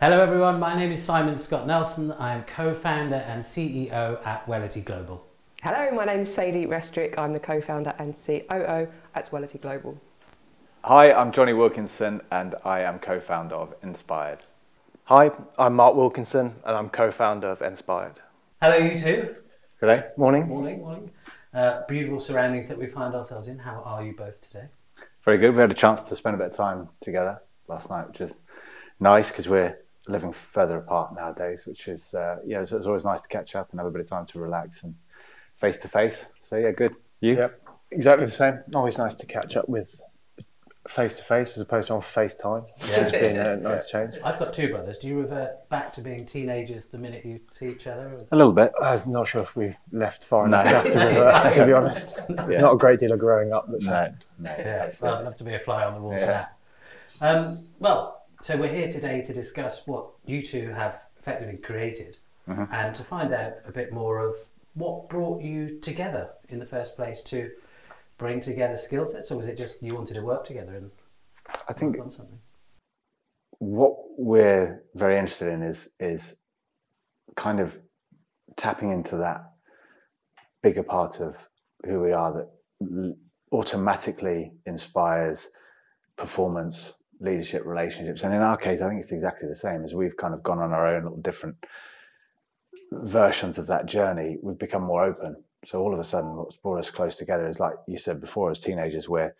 Hello, everyone. My name is Simon Scott Nelson. I am co founder and CEO at Wellity Global. Hello, my name is Sadie Restorick. I'm the co founder and COO at Wellity Global. Hi, I'm Jonny Wilkinson and I am co founder of NSPiRED. Hi, I'm Mark Wilkinson and I'm co founder of NSPiRED. Hello, you two. Good day. Morning. Morning, morning. Uh, beautiful surroundings that we find ourselves in. How are you both today? Very good. We had a chance to spend a bit of time together last night, which is nice because we're living further apart nowadays, which is uh, yeah, it's, it's, always nice to catch up and have a bit of time to relax and face to face. So yeah, good. You? Yep, exactly the same. Always nice to catch up with face to face as opposed to on FaceTime. Yeah. It's been a nice change. I've got two brothers. Do you revert back to being teenagers the minute you see each other? A little bit. I'm not sure if we left far enough no. to revert, to be honest. Yeah. Not a great deal of growing up. That's no, no. Yeah, well, I'd love to be a fly on the wall yeah. Um, well, so we're here today to discuss what you two have effectively created mm-hmm. and to find out a bit more of what brought you together in the first place to bring together skill sets, or was it just you wanted to work together and I think on something? What we're very interested in is is kind of tapping into that bigger part of who we are that automatically inspires performance leadership relationships. And in our case, I think it's exactly the same as we've kind of gone on our own little different versions of that journey. We've become more open. So all of a sudden, what's brought us close together is like you said before, as teenagers, we're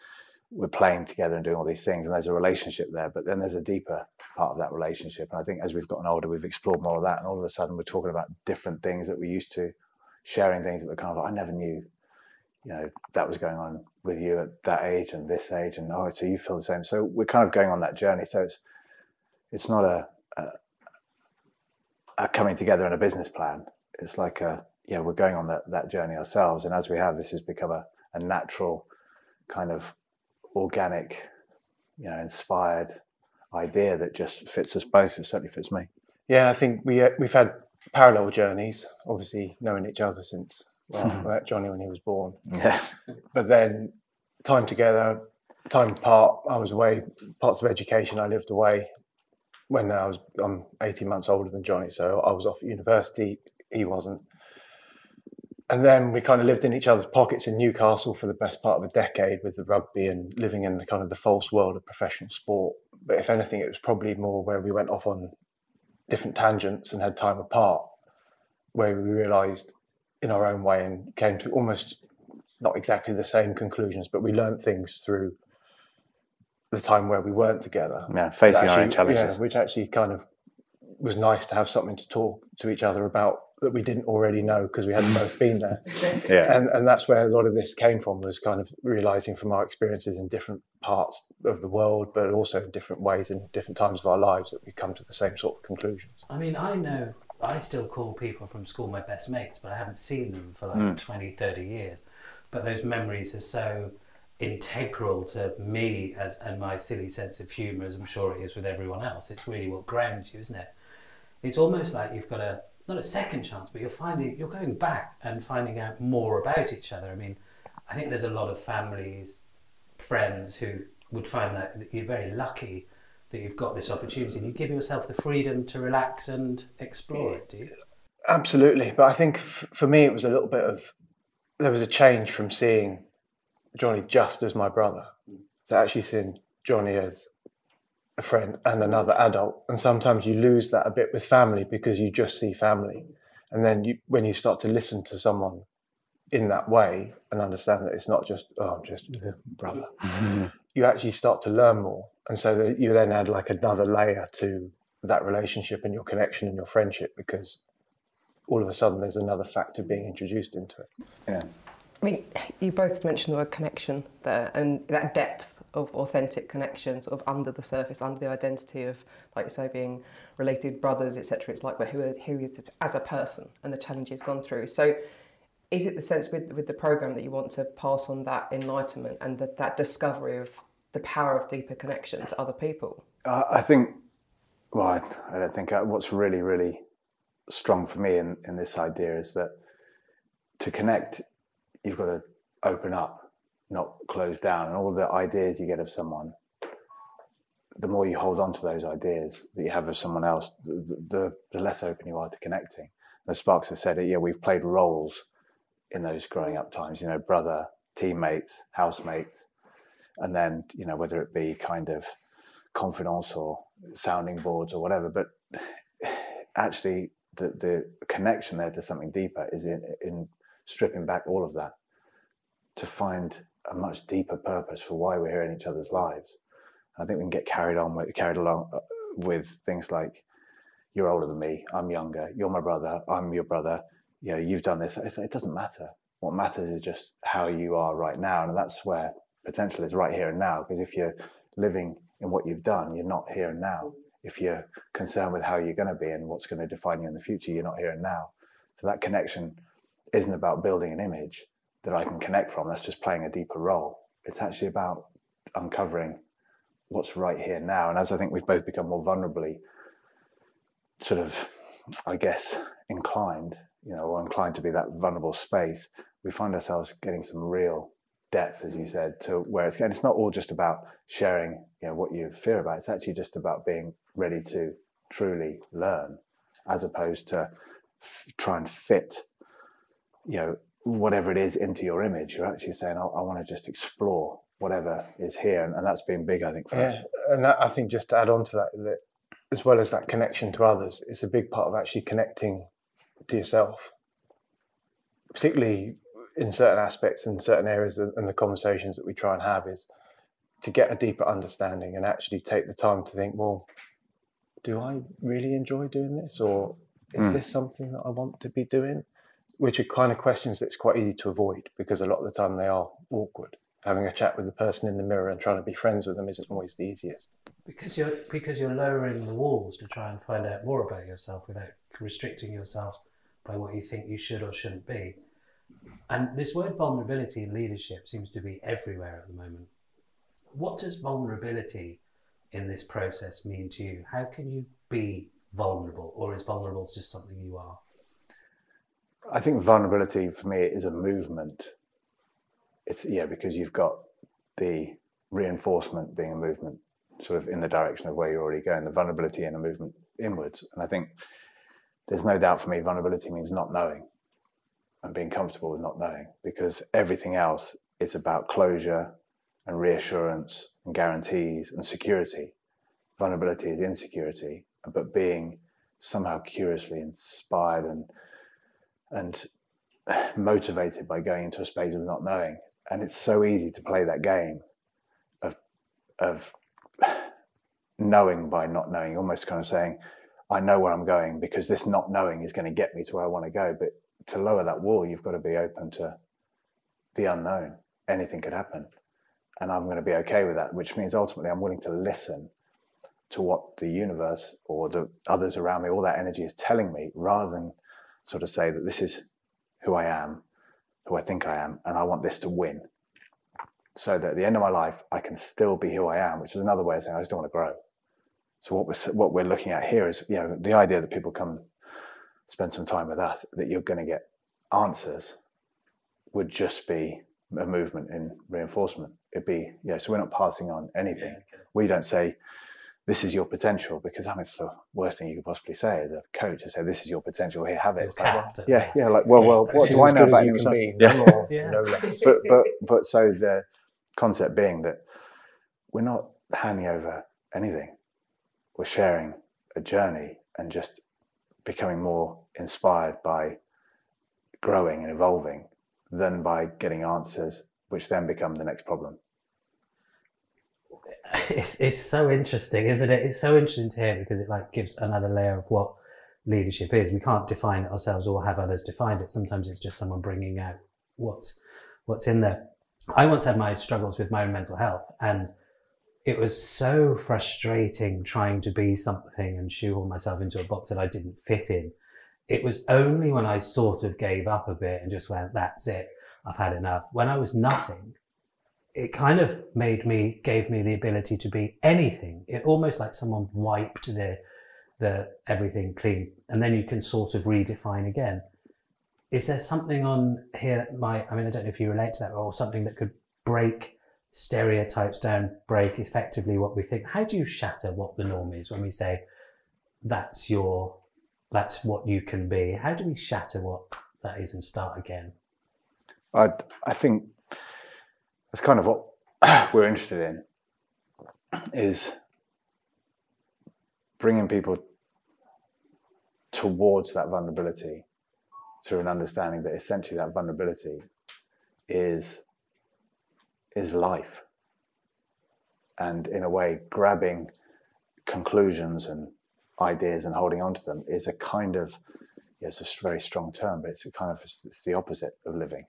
we're playing together and doing all these things, and there's a relationship there. But then there's a deeper part of that relationship, and I think as we've gotten older, we've explored more of that, and all of a sudden, we're talking about different things that we used to, sharing things that were kind of like I never knew you know that was going on with you at that age and this age and oh so you feel the same. So we're kind of going on that journey. So it's it's not a, a, a coming together in a business plan. It's like a yeah we're going on that, that journey ourselves. And as we have this has become a, a natural kind of organic you know inspired idea that just fits us both. It certainly fits me. Yeah i think we uh, we've had parallel journeys obviously knowing each other since well, I met Jonny when he was born. Yeah. But then time together, time apart. I was away, parts of education. I lived away when I was. I'm 18 months older than Jonny, so I was off at university. He wasn't. And then we kind of lived in each other's pockets in Newcastle for the best part of a decade with the rugby and living in the kind of the false world of professional sport. But if anything, it was probably more where we went off on different tangents and had time apart, where we realised in our own way and came to almost not exactly the same conclusions, but we learned things through the time where we weren't together. Yeah, facing actually, our own challenges. Yeah, which actually kind of was nice to have something to talk to each other about that we didn't already know because we hadn't both been there. yeah. And and that's where a lot of this came from was kind of realizing from our experiences in different parts of the world, but also in different ways in different times of our lives that we come to the same sort of conclusions. I mean, I know I still call people from school my best mates, but I haven't seen them for like mm. 20, 30 years. But those memories are so integral to me as and my silly sense of humour, as I'm sure it is with everyone else. It's really what grounds you, isn't it? It's almost like you've got a not a second chance, but you're finding you're going back and finding out more about each other. I mean, I think there's a lot of families, friends who would find that you're very lucky that you've got this opportunity and you give yourself the freedom to relax and explore it, do you? Absolutely. But I think f- for me, it was a little bit of, there was a change from seeing Jonny just as my brother to actually seeing Jonny as a friend and another adult. And sometimes you lose that a bit with family because you just see family. And then you, when you start to listen to someone in that way and understand that it's not just, oh, I'm just a brother, you actually start to learn more and so that you then add like another layer to that relationship and your connection and your friendship because all of a sudden there's another factor being introduced into it. Yeah. I mean, you both mentioned the word connection there, and that depth of authentic connection, sort of under the surface, under the identity of, like you say, being related brothers, etc. It's like, but who, who is as a person and the challenges gone through. So, is it the sense with with the program that you want to pass on that enlightenment and that that discovery of the power of deeper connection to other people? Uh, I think, well, I, I don't think uh, what's really, really strong for me in, in this idea is that to connect, you've got to open up, not close down. And all the ideas you get of someone, the more you hold on to those ideas that you have of someone else, the, the, the less open you are to connecting. As Sparks has said, it, yeah, we've played roles in those growing up times, you know, brother, teammates, housemates, and then, you know, whether it be kind of confidants or sounding boards or whatever. But actually, the, the connection there to something deeper is in, in stripping back all of that to find a much deeper purpose for why we're here in each other's lives. I think we can get carried on with, carried along uh, with things like you're older than me, I'm younger, you're my brother, I'm your brother. You know, you've done this. It doesn't matter. What matters is just how you are right now, and that's where potential is right here and now. Because if you're living in what you've done, you're not here and now. If you're concerned with how you're going to be and what's going to define you in the future, you're not here and now. So that connection isn't about building an image that I can connect from. That's just playing a deeper role. It's actually about uncovering what's right here now. And as I think we've both become more vulnerably sort of, I guess, inclined, you know, or inclined to be that vulnerable space, we find ourselves getting some real depth, as you said, to where it's and it's not all just about sharing, you know, what you fear about. It's actually just about being ready to truly learn, as opposed to f- try and fit, you know, whatever it is into your image. You're actually saying, I, I want to just explore whatever is here, and, and that's been big, I think, for yeah, us. and that, I think just to add on to that, that as well as that connection to others, it's a big part of actually connecting to yourself, particularly in certain aspects and certain areas and the conversations that we try and have is to get a deeper understanding and actually take the time to think, well, do I really enjoy doing this, or is mm. this something that I want to be doing? Which are kind of questions that's quite easy to avoid because a lot of the time they are awkward having a chat with the person in the mirror and trying to be friends with them isn't always the easiest. Because you're because you're lowering the walls to try and find out more about yourself without restricting yourself by what you think you should or shouldn't be. And this word vulnerability in leadership seems to be everywhere at the moment. What does vulnerability in this process mean to you? How can you be vulnerable, or is vulnerable just something you are? I think vulnerability for me is a movement it's yeah because you've got the reinforcement being a movement sort of in the direction of where you're already going the vulnerability and a movement inwards and i think there's no doubt for me vulnerability means not knowing and being comfortable with not knowing because everything else is about closure and reassurance and guarantees and security vulnerability is insecurity but being somehow curiously inspired and and motivated by going into a space of not knowing and it's so easy to play that game of of knowing by not knowing, almost kind of saying, I know where I'm going because this not knowing is going to get me to where I want to go. But to lower that wall, you've got to be open to the unknown. Anything could happen. And I'm going to be okay with that, which means ultimately I'm willing to listen to what the universe or the others around me, all that energy is telling me, rather than sort of say that this is who I am who I think I am, and I want this to win. So that at the end of my life, I can still be who I am, which is another way of saying I just don't want to grow. So what we're what we're looking at here is, you know, the idea that people come spend some time with us, that you're going to get answers, would just be a movement in reinforcement. It'd be, yeah. So we're not passing on anything. Yeah, okay. We don't say, this is your potential because I mean it's the worst thing you could possibly say as a coach to say this is your potential here have it like, yeah yeah like well well what do I know about you can be, yeah. yeah. No but but but so the concept being that we're not handing over anything we're sharing a journey and just becoming more inspired by growing and evolving than by getting answers which then become the next problem it's, it's so interesting, isn't it? It's so interesting to hear because it like gives another layer of what leadership is. We can't define it ourselves or have others define it. Sometimes it's just someone bringing out what's what's in there. I once had my struggles with my own mental health, and it was so frustrating trying to be something and shoehorn myself into a box that I didn't fit in. It was only when I sort of gave up a bit and just went, "That's it, I've had enough." When I was nothing, it kind of made me gave me the ability to be anything it almost like someone wiped the the everything clean and then you can sort of redefine again is there something on here that might i mean i don't know if you relate to that or something that could break stereotypes don't break effectively what we think. How do you shatter what the norm is when we say that's your that's what you can be? How do we shatter what that is and start again? I I think that's kind of what we're interested in is bringing people towards that vulnerability through an understanding that essentially that vulnerability is is life. And in a way grabbing conclusions and ideas and holding on to them is a kind of it's a very strong term but it's a kind of it's the opposite of living.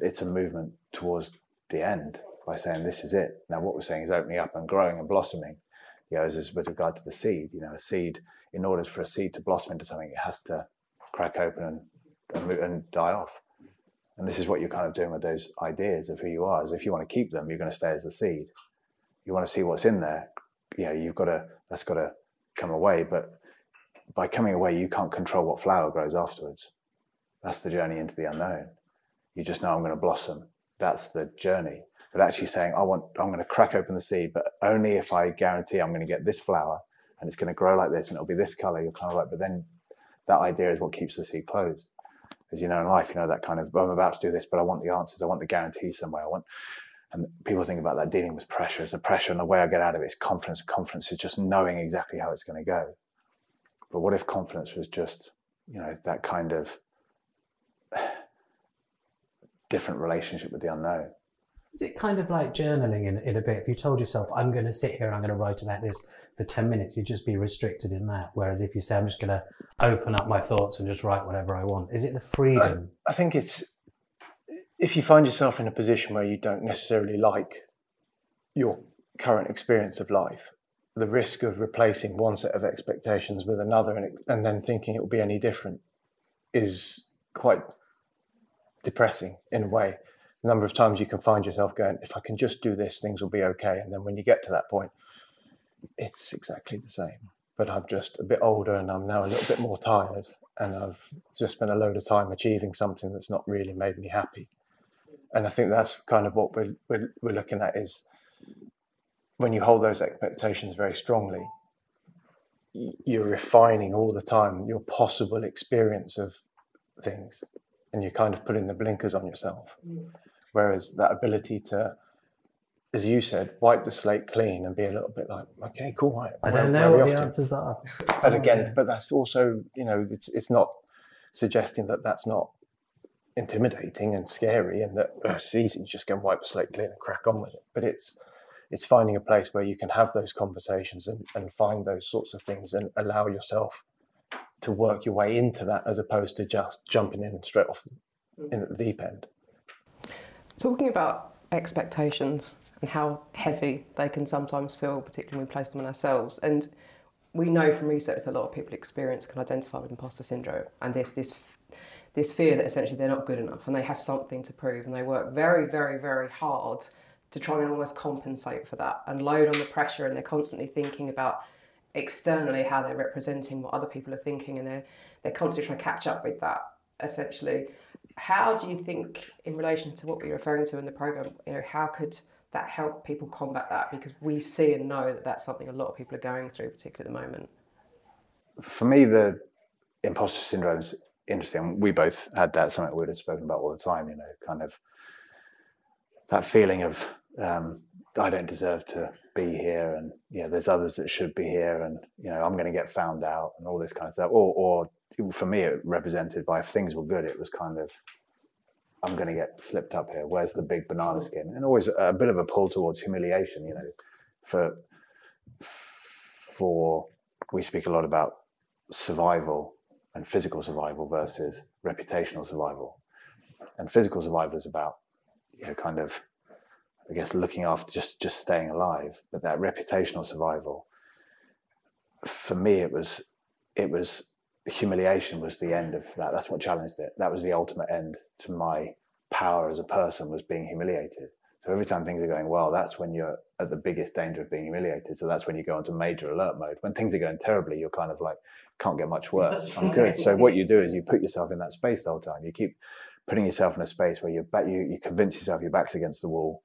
It's a movement towards the end by saying this is it. Now what we're saying is opening up and growing and blossoming you know as with regard to the seed you know a seed in order for a seed to blossom into something it has to crack open and, and die off and this is what you're kind of doing with those ideas of who you are. Is if you want to keep them, you're going to stay as the seed. You want to see what's in there. You know, you've got to. That's got to come away. But by coming away, you can't control what flower grows afterwards. That's the journey into the unknown. You just know I'm going to blossom. That's the journey. But actually saying, I want, I'm going to crack open the seed, but only if I guarantee I'm going to get this flower and it's going to grow like this and it'll be this color. You're kind of like, but then that idea is what keeps the seed closed as you know in life, you know that kind of I'm about to do this, but I want the answers. I want the guarantee somewhere. I want, and people think about that dealing with pressure as a pressure, and the way I get out of it is confidence. Confidence is just knowing exactly how it's going to go. But what if confidence was just, you know, that kind of different relationship with the unknown? Is it kind of like journaling in, in a bit? If you told yourself, I'm going to sit here and I'm going to write about this for 10 minutes, you'd just be restricted in that. Whereas if you say, I'm just going to open up my thoughts and just write whatever I want, is it the freedom? I, I think it's if you find yourself in a position where you don't necessarily like your current experience of life, the risk of replacing one set of expectations with another and, and then thinking it will be any different is quite depressing in a way the number of times you can find yourself going, if I can just do this, things will be okay. And then when you get to that point, it's exactly the same. But I'm just a bit older and I'm now a little bit more tired. And I've just spent a load of time achieving something that's not really made me happy. And I think that's kind of what we're, we're, we're looking at is when you hold those expectations very strongly, you're refining all the time your possible experience of things and you're kind of putting the blinkers on yourself. Mm. Whereas that ability to, as you said, wipe the slate clean and be a little bit like, okay, cool, right. I don't know what the answers are. but again, but that's also, you know, it's it's not suggesting that that's not intimidating and scary and that oh, it's easy to just go and wipe the slate clean and crack on with it. But it's it's finding a place where you can have those conversations and, and find those sorts of things and allow yourself to work your way into that as opposed to just jumping in straight off mm. in at the deep end. Talking about expectations and how heavy they can sometimes feel, particularly when we place them on ourselves. And we know from research that a lot of people experience can identify with imposter syndrome and this this this fear that essentially they're not good enough and they have something to prove and they work very, very, very hard to try and almost compensate for that and load on the pressure and they're constantly thinking about externally how they're representing what other people are thinking and they're they're constantly trying to catch up with that essentially how do you think, in relation to what we're referring to in the program, you know, how could that help people combat that? Because we see and know that that's something a lot of people are going through, particularly at the moment. For me, the imposter syndrome is interesting. We both had that, something we'd have spoken about all the time, you know, kind of that feeling of um, I don't deserve to be here, and you know, there's others that should be here, and you know, I'm going to get found out, and all this kind of stuff. Or, or for me, it represented by if things were good, it was kind of I'm going to get slipped up here. Where's the big banana skin? And always a bit of a pull towards humiliation. You know, for for we speak a lot about survival and physical survival versus reputational survival, and physical survival is about you know kind of I guess looking after just just staying alive. But that reputational survival, for me, it was it was humiliation was the end of that. That's what challenged it. That was the ultimate end to my power as a person was being humiliated. So every time things are going well, that's when you're at the biggest danger of being humiliated. So that's when you go into major alert mode. When things are going terribly, you're kind of like, can't get much worse. I'm good. So what you do is you put yourself in that space the whole time. You keep putting yourself in a space where you're back, you, you convince yourself your back's against the wall,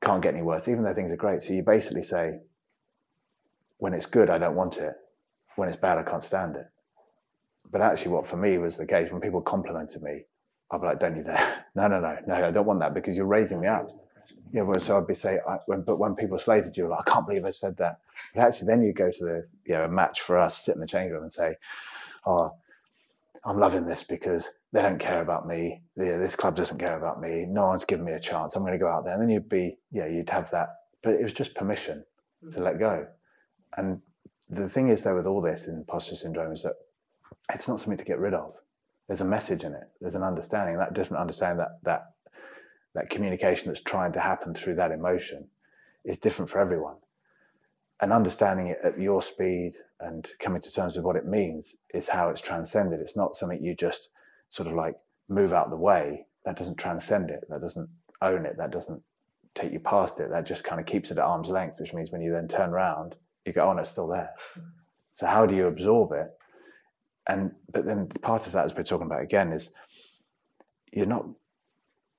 can't get any worse, even though things are great. So you basically say, when it's good, I don't want it. When it's bad, I can't stand it. But actually, what for me was the case when people complimented me, I'd be like, don't you dare. No, no, no, no, I don't want that because you're raising me up. Yeah, well, so I'd be saying, I, when, but when people slated you, like, I can't believe I said that. But actually, then you go to the, you know, a match for us, sit in the change room and say, oh, I'm loving this because they don't care about me. this club doesn't care about me. No one's given me a chance. I'm going to go out there. And then you'd be, yeah, you'd have that. But it was just permission to mm-hmm. let go. And the thing is, though, with all this imposter syndrome is that it's not something to get rid of. There's a message in it. There's an understanding. That different understanding that that that communication that's trying to happen through that emotion is different for everyone. And understanding it at your speed and coming to terms with what it means is how it's transcended. It's not something you just sort of like move out the way. That doesn't transcend it. That doesn't own it. That doesn't take you past it. That just kind of keeps it at arm's length, which means when you then turn around, you go, oh, no, it's still there. So how do you absorb it? And but then part of that, as we're talking about again, is you're not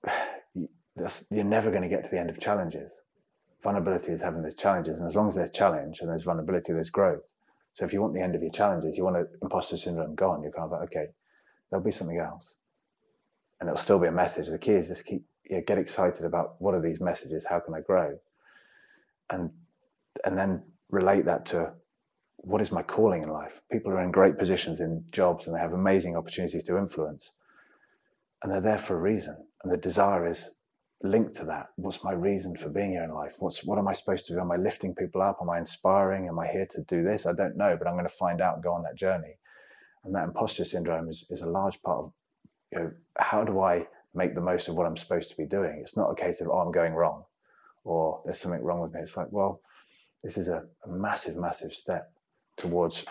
you're never going to get to the end of challenges. Vulnerability is having those challenges, and as long as there's challenge and there's vulnerability, there's growth. So if you want the end of your challenges, you want an imposter syndrome gone, you're kind of like, okay, there'll be something else, and it'll still be a message. The key is just keep you know, get excited about what are these messages, how can I grow, and and then relate that to what is my calling in life. People are in great positions in jobs and they have amazing opportunities to influence, and they're there for a reason, and the desire is linked to that. What's my reason for being here in life? What's what am I supposed to do? Am I lifting people up? Am I inspiring? Am I here to do this? I don't know, but I'm going to find out and go on that journey. And that imposter syndrome is, is a large part of you know, how do I make the most of what I'm supposed to be doing? It's not a case of, oh, I'm going wrong or there's something wrong with me. It's like, well, this is a, a massive, massive step towards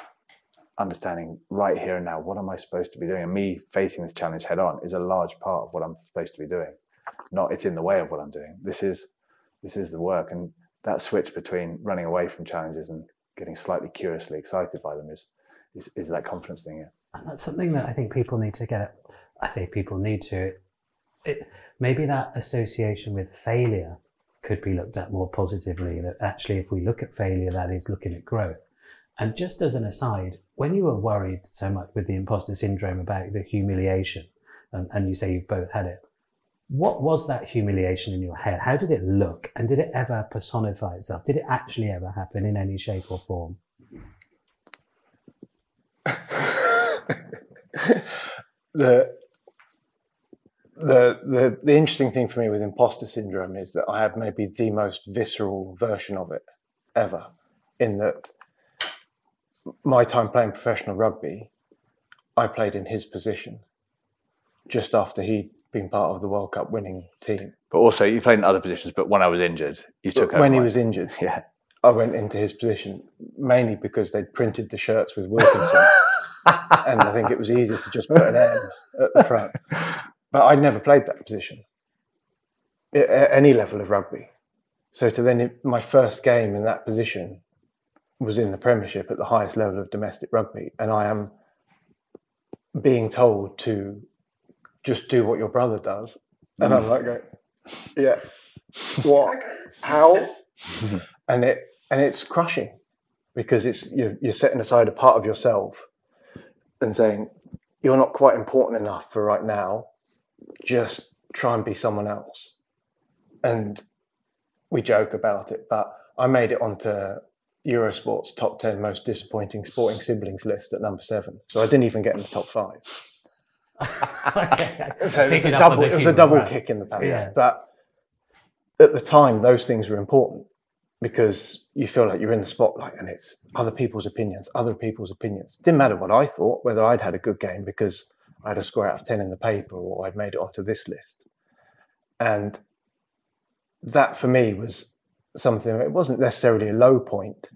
understanding right here and now what am I supposed to be doing? And me facing this challenge head on is a large part of what I'm supposed to be doing not it's in the way of what I'm doing. This is this is the work, and that switch between running away from challenges and getting slightly curiously excited by them is is, is that confidence thing. Yeah. And that's something that I think people need to get. I say people need to. It, maybe that association with failure could be looked at more positively. That actually, if we look at failure, that is looking at growth. And just as an aside, when you were worried so much with the imposter syndrome about the humiliation, and, and you say you've both had it, what was that humiliation in your head? How did it look? And did it ever personify itself? Did it actually ever happen in any shape or form? the, the, the, the interesting thing for me with imposter syndrome is that I have maybe the most visceral version of it ever, in that my time playing professional rugby, I played in his position just after he'd been part of the World Cup winning team. But also, you played in other positions. But when I was injured, you took over. When he was injured, yeah, I went into his position mainly because they'd printed the shirts with Wilkinson, and I think it was easier to just put an M at the front. But I'd never played that position at any level of rugby. So to then my first game in that position was in the Premiership at the highest level of domestic rugby, and I am being told to just do what your brother does. And I'm like, mm. yeah, what? How? and it and it's crushing because it's you're, you're setting aside a part of yourself and saying you're not quite important enough for right now. Just try and be someone else. And we joke about it, but I made it onto Eurosport's top 10 most disappointing sporting siblings list at number seven. So I didn't even get in the top five. okay. So it was a double. It was a double right. kick in the pants. Yeah. But at the time, those things were important because you feel like you're in the spotlight and it's other people's opinions, other people's opinions. Didn't matter what I thought, whether I'd had a good game because I had a score out of 10 in the paper or I'd made it onto this list. And that for me was something, it wasn't necessarily a low point,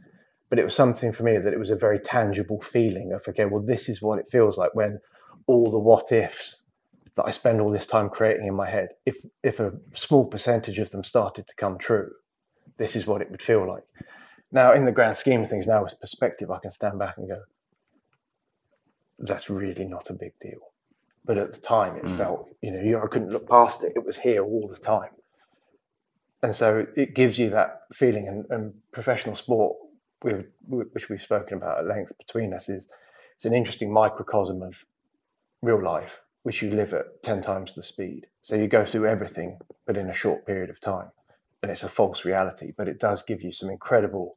but it was something for me that it was a very tangible feeling of, okay, well, this is what it feels like when all the what ifs that I spend all this time creating in my head, if if a small percentage of them started to come true, this is what it would feel like. Now, in the grand scheme of things, now with perspective, I can stand back and go, that's really not a big deal. but at the time it mm. felt, you know, you, I couldn't look past it. It was here all the time. And so it gives you that feeling. And, and professional sport, we, which we've spoken about at length between us, is it's an interesting microcosm of real life, which you live at 10 times the speed. So you go through everything, but in a short period of time. And it's a false reality, but it does give you some incredible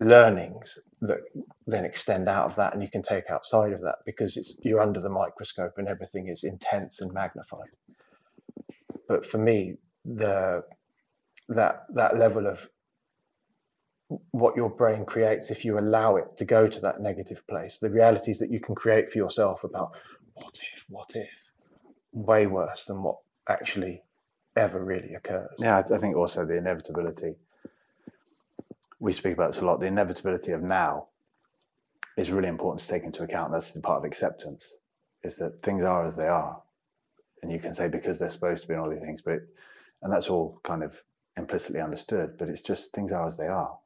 learnings that then extend out of that and you can take outside of that because it's you're under the microscope and everything is intense and magnified but for me the that that level of what your brain creates if you allow it to go to that negative place the realities that you can create for yourself about what if what if way worse than what actually ever really occurs Yeah, I, I think also the inevitability. We speak about this a lot. The inevitability of now is really important to take into account. That's the part of acceptance, is that things are as they are, and you can say because they're supposed to be and all these things, but it, and that's all kind of implicitly understood. But it's just things are as they are,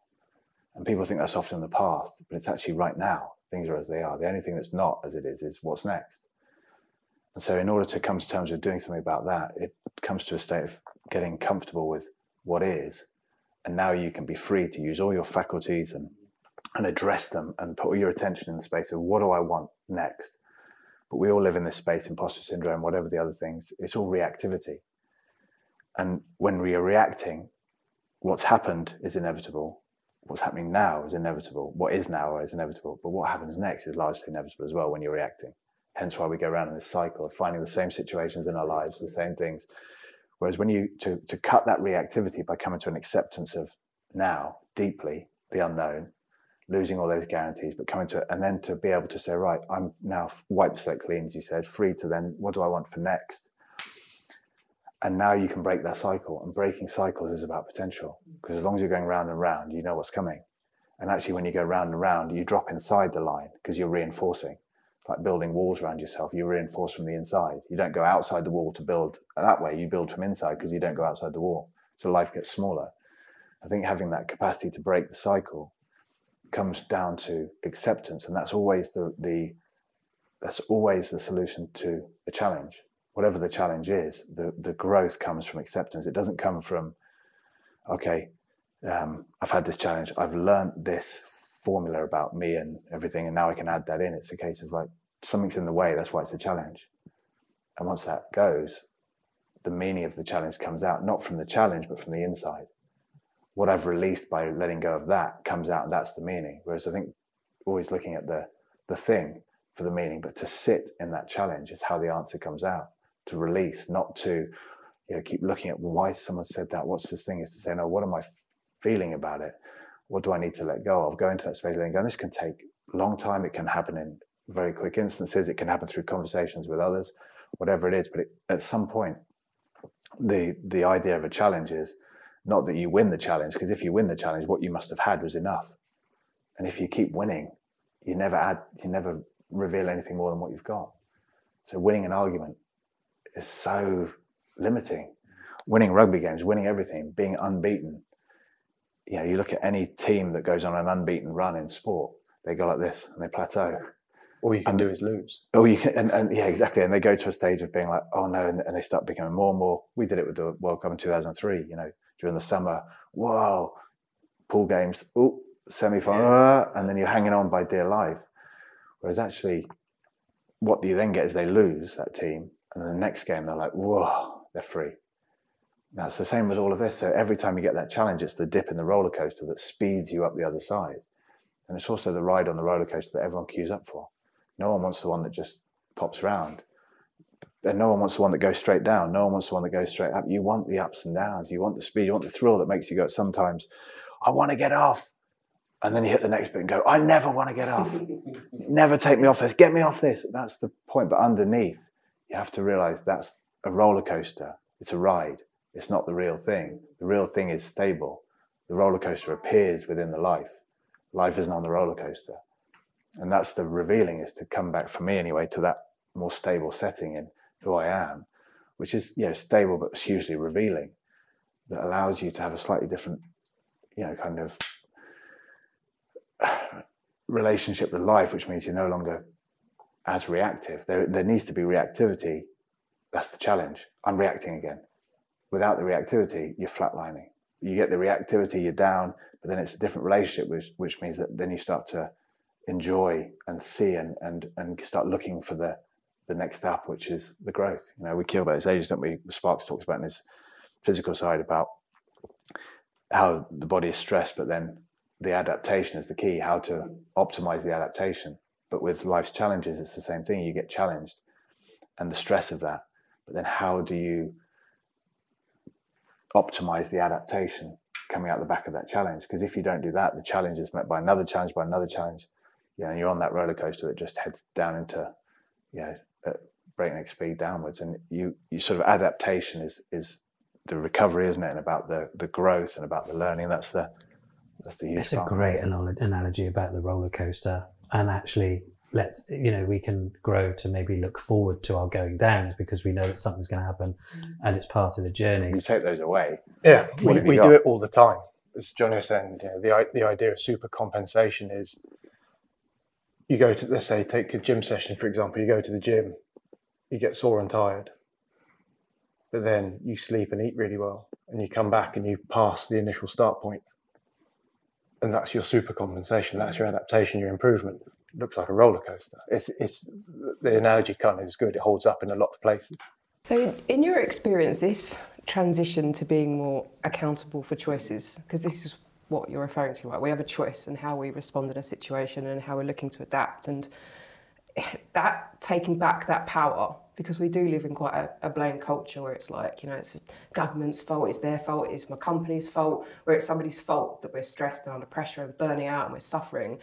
and people think that's often the past, but it's actually right now. Things are as they are. The only thing that's not as it is is what's next. And so, in order to come to terms with doing something about that, it comes to a state of getting comfortable with what is. And now you can be free to use all your faculties and, and address them and put all your attention in the space of what do I want next. But we all live in this space, imposter syndrome, whatever the other things, it's all reactivity. And when we are reacting, what's happened is inevitable. What's happening now is inevitable. What is now is inevitable. But what happens next is largely inevitable as well when you're reacting. Hence why we go around in this cycle of finding the same situations in our lives, the same things. Whereas when you to, to cut that reactivity by coming to an acceptance of now deeply the unknown, losing all those guarantees, but coming to it and then to be able to say, right, I'm now wiped slate clean, as you said, free to then what do I want for next? And now you can break that cycle. And breaking cycles is about potential. Because as long as you're going round and round, you know what's coming. And actually when you go round and round, you drop inside the line because you're reinforcing like building walls around yourself. You reinforce from the inside. You don't go outside the wall to build that way. You build from inside because you don't go outside the wall. So life gets smaller. I think having that capacity to break the cycle comes down to acceptance, and that's always the the that's always the solution to a challenge. Whatever the challenge is, the the growth comes from acceptance. It doesn't come from, okay, um, I've had this challenge. I've learned this formula about me and everything, and now I can add that in. It's a case of like something's in the way. That's why it's a challenge. And once that goes, the meaning of the challenge comes out, not from the challenge, but from the inside. What I've released by letting go of that comes out, and that's the meaning. Whereas I think always looking at the the thing for the meaning, but to sit in that challenge is how the answer comes out. To release, not to you know keep looking at why someone said that. What's this thing? Is to say, no, what am I feeling about it? What do I need to let go of? Go into that space, letting go. And this can take a long time. It can happen in very quick instances. It can happen through conversations with others, whatever it is. But it, at some point, the the idea of a challenge is not that you win the challenge, because if you win the challenge, what you must have had was enough. And if you keep winning, you never add, you never reveal anything more than what you've got. So winning an argument is so limiting. Winning rugby games, winning everything, being unbeaten. You know, you look at any team that goes on an unbeaten run in sport, they go like this and they plateau. all you can do is lose Oh, you can, and, and yeah, exactly. And they go to a stage of being like, oh no, and, and they start becoming more and more. We did it with the World Cup in 2003, you know, during the summer. Whoa, pool games, oh, semi final, and then you're hanging on by dear life. Whereas actually, what do you then get is they lose that team, and the next game they're like, whoa, they're free. That's the same with all of this. So every time you get that challenge, it's the dip in the roller coaster that speeds you up the other side. And it's also the ride on the roller coaster that everyone queues up for. No one wants the one that just pops around. And no one wants the one that goes straight down. No one wants the one that goes straight up. You want the ups and downs. You want the speed. You want the thrill that makes you go sometimes, I want to get off. And then you hit the next bit and go, I never want to get off. never take me off this. Get me off this. That's the point. But underneath, you have to realize that's a roller coaster. It's a ride. It's not the real thing. The real thing is stable. The roller coaster appears within the life. Life isn't on the roller coaster and that's the revealing is to come back for me anyway to that more stable setting in who I am, which is you know stable but hugely revealing, that allows you to have a slightly different, you know, kind of relationship with life, which means you're no longer as reactive. There, there needs to be reactivity. That's the challenge. I'm reacting again. Without the reactivity, you're flatlining. You get the reactivity, you're down, but then it's a different relationship, which, which means that then you start to enjoy and see and, and, and start looking for the, the next step, which is the growth. You know, we kill about this ages, don't we? Sparks talks about in his physical side about how the body is stressed, but then the adaptation is the key, how to optimize the adaptation. But with life's challenges, it's the same thing. You get challenged and the stress of that. But then how do you optimize the adaptation coming out the back of that challenge? Because if you don't do that, the challenge is met by another challenge, by another challenge. You know, and you're on that roller coaster that just heads down into, you know, breakneck speed downwards. And you, you sort of adaptation is is the recovery, isn't it? And about the the growth and about the learning. That's the that's the It's a great analogy about the roller coaster, and actually, let's you know we can grow to maybe look forward to our going downs because we know that something's going to happen, mm. and it's part of the journey. You take those away. Yeah, we, we do it all the time. As Jonny was saying, you know, the the idea of super compensation is you go to let's say take a gym session for example. You go to the gym, you get sore and tired but then you sleep and eat really well and you come back and you pass the initial start point and that's your super compensation that's mm. your adaptation your improvement. It looks like a roller coaster. It's it's the analogy kind of is good. It holds up in a lot of places. So in your experience this transition to being more accountable for choices because this is what you're referring to right? We have a choice and how we respond in a situation and how we're looking to adapt and that taking back that power because we do live in quite a, a blame culture where it's like you know it's government's fault it's their fault it's my company's fault where it's somebody's fault that we're stressed and under pressure and burning out and we're suffering.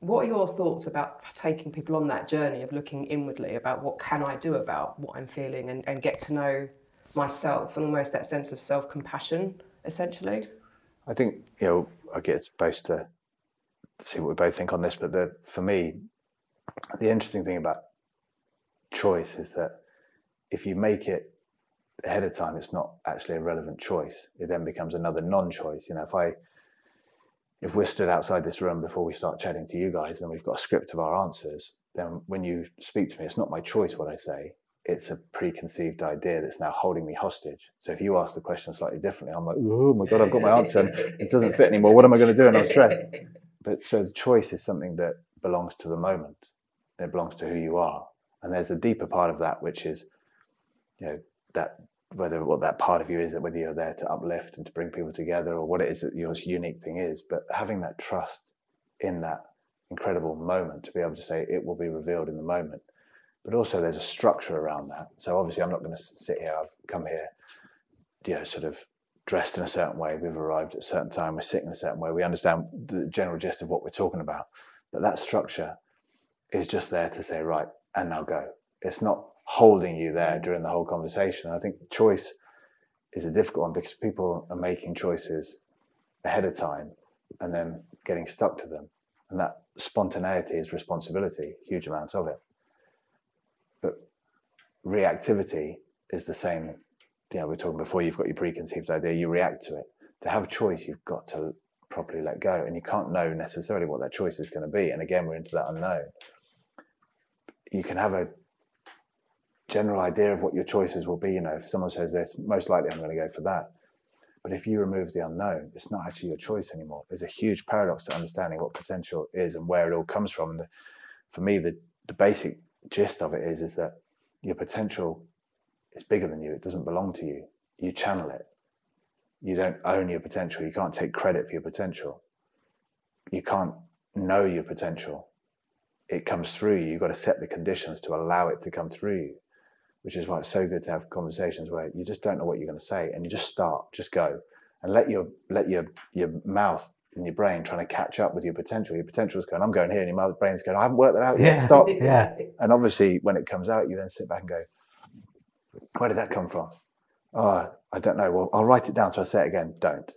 What are your thoughts about taking people on that journey of looking inwardly about what can i do about what i'm feeling and, and get to know myself and almost that sense of self-compassion essentially? I think you know i get supposed to see what we both think on this but the, for me the interesting thing about choice is that if you make it ahead of time, it's not actually a relevant choice. It then becomes another non-choice. You know, if I if we're stood outside this room before we start chatting to you guys and we've got a script of our answers, then when you speak to me, it's not my choice what I say. It's a preconceived idea that's now holding me hostage. So if you ask the question slightly differently, I'm like, oh my God, I've got my answer. And it doesn't fit anymore. What am I going to do? And I'm stressed. But so the choice is something that belongs to the moment. It belongs to who you are. And there's a deeper part of that, which is, you know, that whether what that part of you is, that whether you're there to uplift and to bring people together, or what it is that your unique thing is. But having that trust in that incredible moment to be able to say it will be revealed in the moment. But also, there's a structure around that. So obviously, I'm not going to sit here. I've come here, you know, sort of dressed in a certain way. We've arrived at a certain time. We're sitting in a certain way. We understand the general gist of what we're talking about. But that structure is just there to say, right, and now go. It's not holding you there during the whole conversation. I think choice is a difficult one because people are making choices ahead of time and then getting stuck to them. And that spontaneity is responsibility, huge amounts of it. But reactivity is the same. Know, we are talking before, you've got your preconceived idea, you react to it. To have choice, you've got to properly let go. And you can't know necessarily what that choice is going to be. And again, we're into that unknown you can have a general idea of what your choices will be. You know, if someone says this, most likely I'm going to go for that. But if you remove the unknown, it's not actually your choice anymore. There's a huge paradox to understanding what potential is and where it all comes from. And the, for me, the, the basic gist of it is, is that your potential is bigger than you. It doesn't belong to you. You channel it. You don't own your potential. You can't take credit for your potential. You can't know your potential it comes through you. You've got to set the conditions to allow it to come through you, which is why it's so good to have conversations where you just don't know what you're going to say and you just start, just go, and let your let your your mouth and your brain trying to catch up with your potential. Your potential is going, I'm going here, and your brain's going, I haven't worked that out yet. Yeah. Stop. yeah. And obviously, when it comes out, you then sit back and go, Where did that come from? Oh, I don't know. Well, I'll write it down so I say it again. Don't.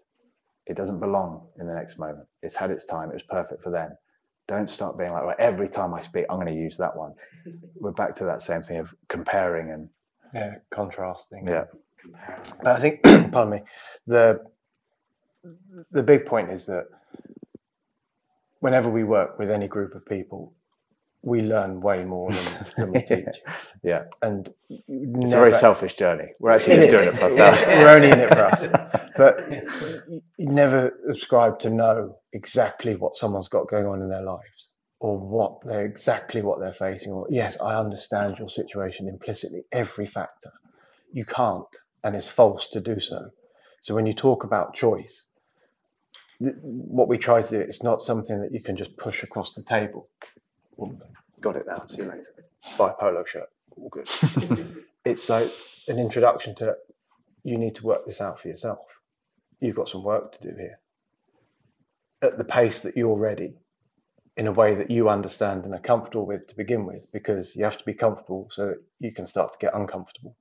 It doesn't belong in the next moment. It's had its time. It was perfect for then don't start being like, well, every time I speak, I'm going to use that one. We're back to that same thing of comparing and yeah, contrasting. Yeah. But I think, pardon me, the the big point is that whenever we work with any group of people, we learn way more than, than we teach. yeah, And it's a very selfish journey. We're actually just doing it for ourselves. We're only in it for us. But you never subscribe to know exactly what someone's got going on in their lives or what they're exactly what they're facing. Or yes, I understand your situation implicitly, every factor. You can't, and it's false to do so. So when you talk about choice, what we try to do, it's not something that you can just push across the table. Got it now. See you later. Buy a polo shirt. All good. it's like an introduction to you need to work this out for yourself. You've got some work to do here. At the pace that you're ready, in a way that you understand and are comfortable with to begin with, because you have to be comfortable so that you can start to get uncomfortable.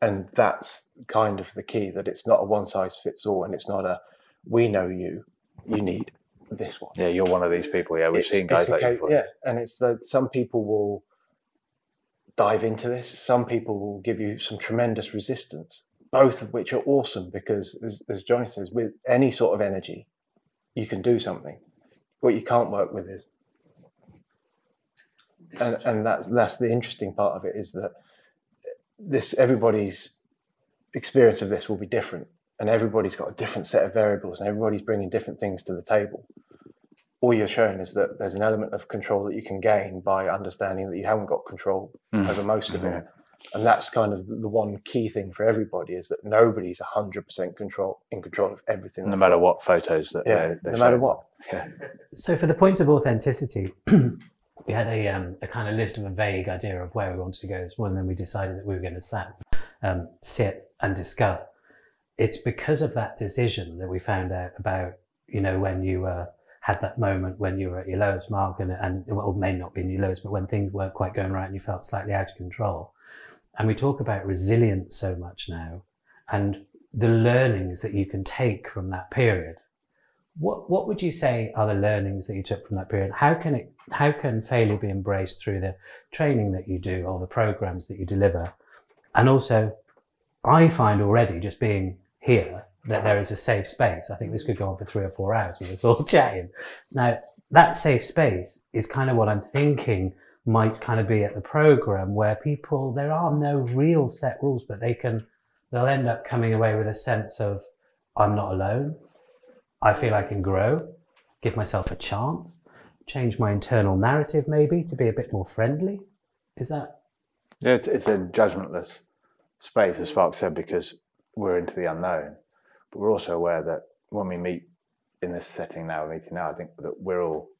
And that's kind of the key that it's not a one size fits all and it's not a we know you, you need this one. Yeah, you're one of these people. Yeah, we've It's- seen guys like okay- before. Yeah, and it's that some people will dive into this. Some people will give you some tremendous resistance, both of which are awesome because, as, as Jonny says, with any sort of energy, you can do something. What you can't work with is, and, and that's that's the interesting part of it is that this everybody's experience of this will be different, and everybody's got a different set of variables, and everybody's bringing different things to the table all you're showing is that there's an element of control that you can gain by understanding that you haven't got control Mm. over most of Yeah. it. And that's kind of the one key thing for everybody is that nobody's 100% control in control of everything. No matter got. what photos that yeah, they're, they're no matter what. Yeah. So, for the point of authenticity, we had a, um, a kind of list of a vague idea of where we wanted to go this morning, and then we decided that we were going to sat, um, sit and discuss. It's because of that decision that we found out about, you know, when you uh, had that moment when you were at your lowest mark, and, and well, it may not be in your lowest, but when things weren't quite going right and you felt slightly out of control. And we talk about resilience so much now and the learnings that you can take from that period what what would you say are the learnings that you took from that period? How can it how can failure be embraced through the training that you do or the programs that you deliver? And also, I find already just being here that there is a safe space. I think this could go on for three or four hours with us all chatting. Now that safe space is kind of what I'm thinking might kind of be at the program where people there are no real set rules, but they can they'll end up coming away with a sense of I'm not alone. I feel I can grow, give myself a chance, change my internal narrative maybe to be a bit more friendly. Is that Yeah, it's, it's a judgmentless space, as Spark said, because we're into the unknown. But we're also aware that when we meet in this setting now, meeting now, I think that we're all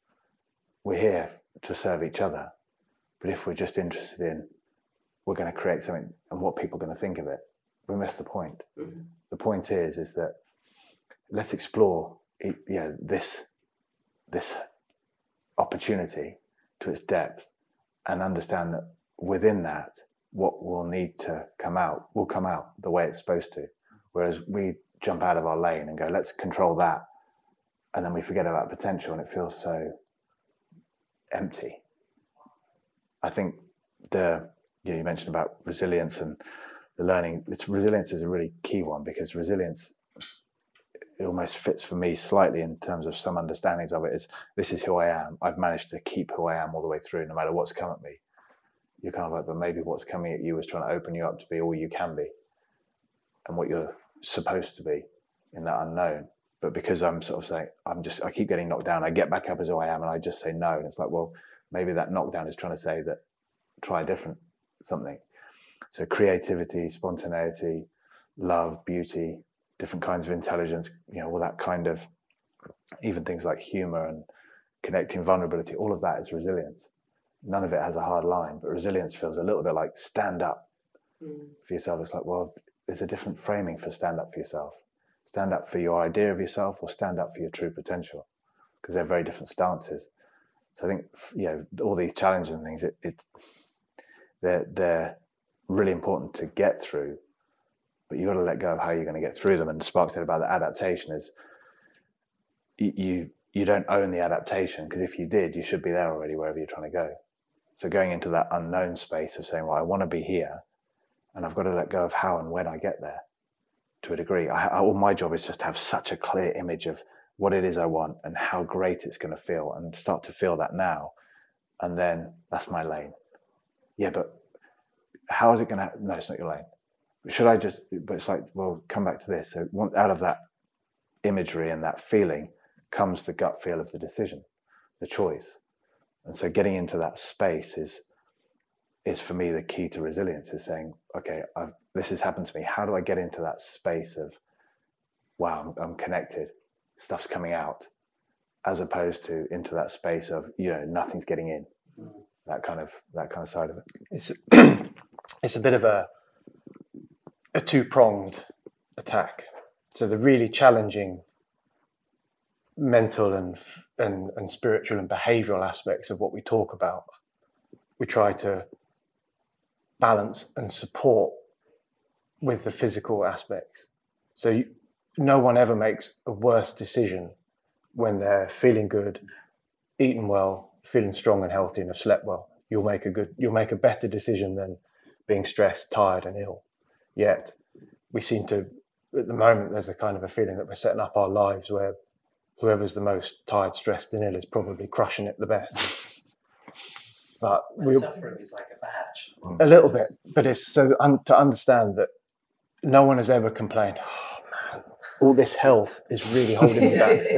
we're here to serve each other. But if we're just interested in we're going to create something and what people are going to think of it, we miss the point. Mm-hmm. The point is, is that let's explore, e- yeah, this this opportunity to its depth and understand that within that, what will need to come out will come out the way it's supposed to. Whereas we jump out of our lane and go, let's control that. And then we forget about potential and it feels so empty. I think the, you, know, you mentioned about resilience and the learning. It's resilience is a really key one because resilience, it almost fits for me slightly in terms of some understandings of it is this is who I am. I've managed to keep who I am all the way through, no matter what's come at me you're kind of like, but maybe what's coming at you is trying to open you up to be all you can be and what you're supposed to be in that unknown. But because I'm sort of saying, I'm just, I keep getting knocked down, I get back up as who I am and I just say no. And it's like, well, maybe that knockdown is trying to say that try a different something. So creativity, spontaneity, love, beauty, different kinds of intelligence, you know, all that kind of, even things like humor and connecting vulnerability, all of that is resilience none of it has a hard line, but resilience feels a little bit like stand up mm. for yourself. It's like, well, there's a different framing for stand up for yourself. Stand up for your idea of yourself or stand up for your true potential because they're very different stances. So I think, you know, all these challenges and things, it, it they're, they're really important to get through, but you've got to let go of how you're going to get through them. And Spark said about the adaptation is you, you don't own the adaptation because if you did, you should be there already wherever you're trying to go. So going into that unknown space of saying, well, I want to be here and I've got to let go of how and when I get there to a degree. I, I, all my job is just to have such a clear image of what it is I want and how great it's going to feel and start to feel that now. and then that's my lane. Yeah, but how is it going to? No, it's not your lane. Should I just? But it's like, well, come back to this. So out of that imagery and that feeling comes the gut feel of the decision, the choice. And so getting into that space is is for me the key to resilience is saying, okay, I've, this has happened to me. How do I get into that space of, wow, I'm, I'm connected, stuff's coming out, as opposed to into that space of, you know, nothing's getting in, that kind of that kind of side of it. It's it's a bit of a a two pronged attack. So the really challenging mental and, and and spiritual and behavioral aspects of what we talk about, we try to balance and support with the physical aspects. So you, no one ever makes a worse decision when they're feeling good, eating well, feeling strong and healthy, and have slept well. You'll make a good, you'll make a better decision than being stressed, tired, and ill. Yet we seem to, at the moment, there's a kind of a feeling that we're setting up our lives where whoever's the most tired, stressed, and ill is probably crushing it the best. but we suffering is like a badge. A little bit, but it's so un- to understand that no one has ever complained. Oh man, all this health is really holding me back.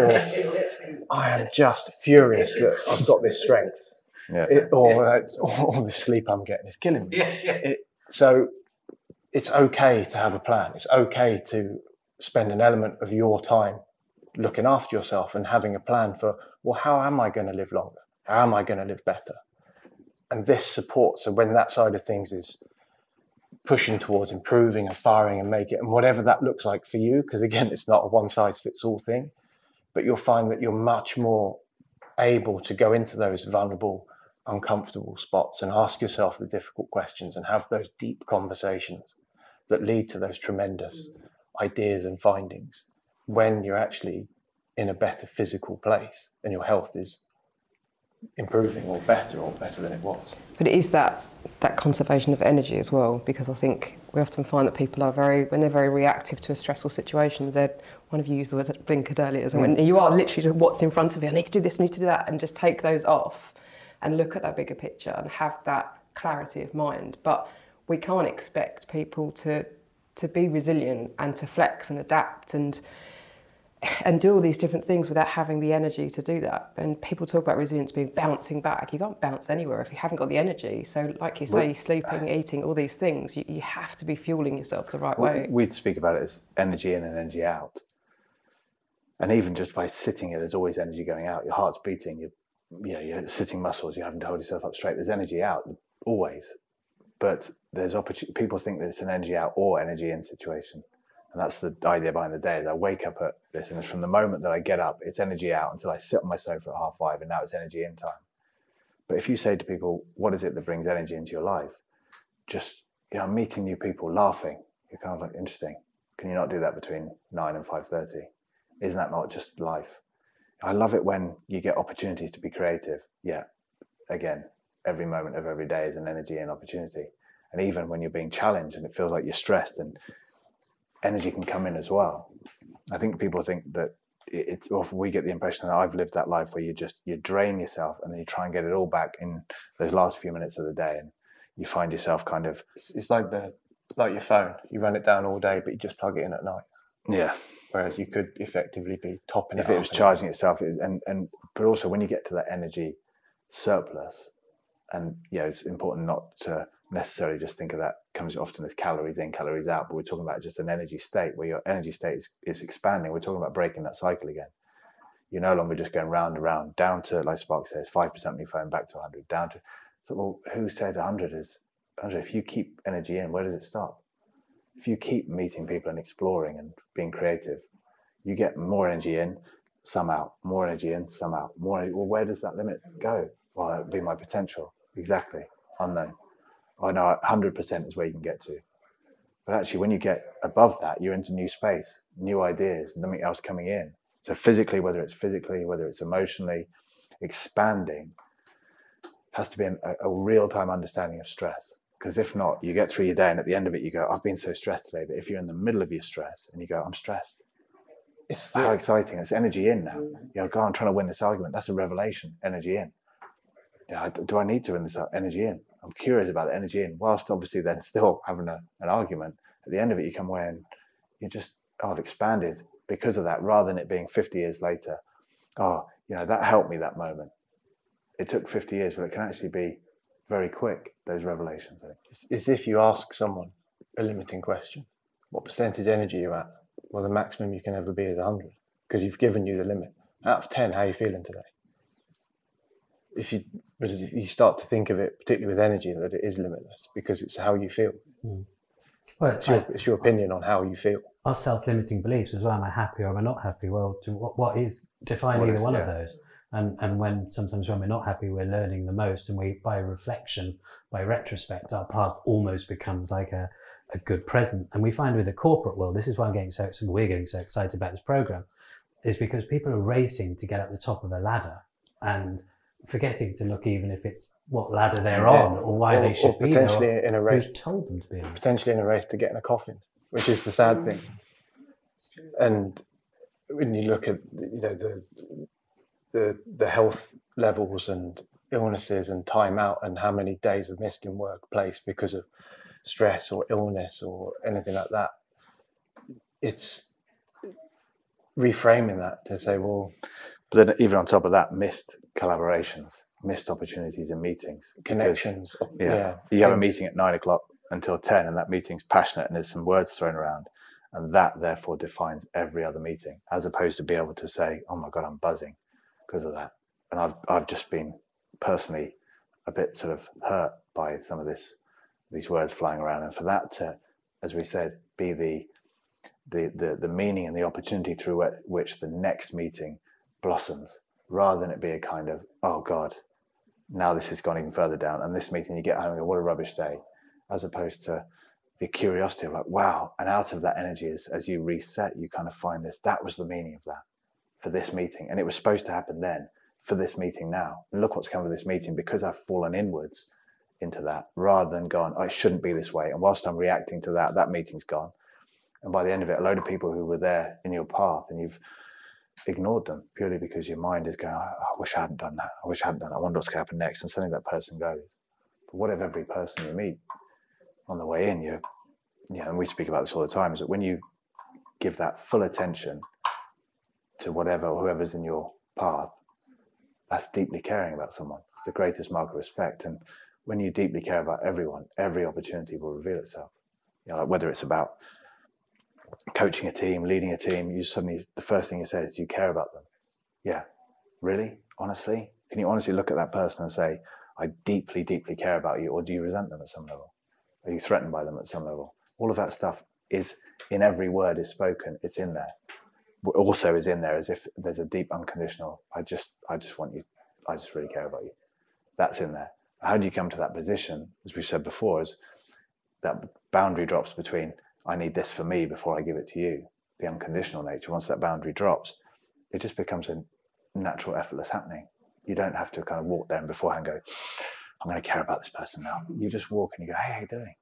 Or I am just furious that I've got this strength. Yeah. It, or uh, all the sleep I'm getting is killing me. Yeah, yeah. It, so it's okay to have a plan. It's okay to spend an element of your time looking after yourself and having a plan for, well, how am I going to live longer? How am I going to live better? And this supports. So when that side of things is pushing towards improving and firing and make it, and whatever that looks like for you, because again, it's not a one size fits all thing, but you'll find that you're much more able to go into those vulnerable, uncomfortable spots and ask yourself the difficult questions and have those deep conversations that lead to those tremendous mm. ideas and findings when you're actually in a better physical place and your health is improving or better or better than it was. But it is that that conservation of energy as well, because I think we often find that people are very when they're very reactive to a stressful situation. They're one of you used the word blinkered earlier, so mm. when you are literally what's in front of you, I need to do this, I need to do that, and just take those off and look at that bigger picture and have that clarity of mind. But we can't expect people to to be resilient and to flex and adapt and and do all these different things without having the energy to do that. And people talk about resilience being bouncing back. You can't bounce anywhere if you haven't got the energy. So, like you say, well, sleeping, eating, all these things, you, you have to be fueling yourself the right way. We'd speak about it as energy in and energy out. And even just by sitting here, there's always energy going out. Your heart's beating, you you know, your sitting muscles, you're having to hold yourself up straight. There's energy out, always. But there's opportunity, people think that it's an energy out or energy in situation and that's the idea behind the day is I wake up at this and it's from the moment that I get up, it's energy out until I sit on my sofa at half five and now it's energy in time. But if you say to people, what is it that brings energy into your life? Just, you know, meeting new people, laughing. You're kind of like, interesting. Can you not do that between nine and 5.30? Isn't that not just life? I love it when you get opportunities to be creative. Yeah, again, every moment of every day is an energy and opportunity. And even when you're being challenged and it feels like you're stressed and energy can come in as well. I think people think that it's often we get the impression that I've lived that life where you just you drain yourself and then you try and get it all back in those last few minutes of the day, and you find yourself kind of it's, it's like the like your phone. You run it down all day, but you just plug it in at night. Yeah. Whereas you could effectively be topping if it. If it was charging itself, it was, and and but also when you get to that energy surplus, and yeah, it's important not to necessarily just think of that comes often as calories in, calories out, but we're talking about just an energy state where your energy state is, is expanding. We're talking about breaking that cycle again. You're no longer just going round and round, down to, like Spark says, 5% on your phone, back to 100, down to, so, well, who said 100 is 100? If you keep energy in, where does it stop? If you keep meeting people and exploring and being creative, you get more energy in, some out, more energy in, some out, more. Well, where does that limit go? Well, that would be my potential. Exactly. Unknown. I know 100% is where you can get to. But actually, when you get above that, you're into new space, new ideas, and nothing else coming in. So, physically, whether it's physically, whether it's emotionally, expanding has to be an, a, a real time understanding of stress. Because if not, you get through your day and at the end of it, you go, I've been so stressed today. But if you're in the middle of your stress and you go, I'm stressed, it's how exciting. It's energy in now. Mm. You know, God, I'm trying to win this argument. That's a revelation, energy in. yeah, do I need to win this uh, energy in? I'm curious about the energy And whilst obviously then still having a, an argument. At the end of it, you come away and you just, oh, I've expanded because of that, rather than it being 50 years later. Oh, you know, that helped me that moment. It took 50 years, but it can actually be very quick, those revelations. It's, it's if you ask someone a limiting question, what percentage energy are you at? Well, the maximum you can ever be is 100 because you've given you the limit. Out of 10, how are you feeling today? If you, if you start to think of it, particularly with energy, that it is limitless because it's how you feel. Mm. Well, it's, your, it's your opinion on how you feel. Our self-limiting beliefs as well. Am I happy or am I not happy? Well, what, what is define what either is, one yeah. of those? And and when sometimes when we're not happy, we're learning the most, and we by reflection, by retrospect, our past almost becomes like a a good present. And we find with the corporate world, this is why I'm getting so we're getting so excited about this program, is because people are racing to get at the top of a ladder and forgetting to look even if it's what ladder they're yeah. on or why or, they should or be potentially there, in a race who's told them to be on. potentially in a race to get in a coffin which is the sad thing and when you look at you know the the the health levels and illnesses and time out and how many days are missed in workplace because of stress or illness or anything like that it's reframing that to say well but then even on top of that missed collaborations missed opportunities in meetings. Connections because, yeah, yeah, you have a meeting at nine o'clock until 10 and that meeting's passionate and there's some words thrown around and that therefore defines every other meeting as opposed to be able to say oh my god i'm buzzing because of that. And i've i've just been personally a bit sort of hurt by some of this these words flying around. And for that to as we said be the the the, the meaning and the opportunity through which the next meeting blossoms rather than it be a kind of oh god now this has gone even further down and this meeting you get home and go what a rubbish day as opposed to the curiosity of like, wow. And out of that energy, is as you reset, you kind of find this, that was the meaning of that for this meeting. And it was supposed to happen then for this meeting now. And look what's come of this meeting because I've fallen inwards into that rather than gone, oh, it shouldn't be this way. And whilst I'm reacting to that, that meeting's gone. And by the end of it, a load of people who were there in your path and you've ignored them purely because your mind is going, I wish I hadn't done that. I wish I hadn't done that. I wonder what's going to happen next. And suddenly that person goes. But what if every person you meet on the way in, you, yeah, and we speak about this all the time, is that when you give that full attention to whatever whoever's in your path, that's deeply caring about someone. It's the greatest mark of respect. And when you deeply care about everyone, every opportunity will reveal itself. You know, like whether it's about coaching a team, leading a team, you suddenly the first thing you say is, "Do you care about them?" Yeah, really, honestly, can you honestly look at that person and say, "I deeply, deeply care about you," or do you resent them at some level? Are you threatened by them at some level? All of that stuff is in every word is spoken. It's in there. Also is in there as if there's a deep unconditional. I just, I just want you. I just really care about you. That's in there. How do you come to that position? As we said before, is that boundary drops between I need this for me before I give it to you. The unconditional nature. Once that boundary drops, it just becomes a natural, effortless happening. You don't have to kind of walk there and beforehand go, I'm going to care about this person now. You just walk and you go, hey, how are you doing?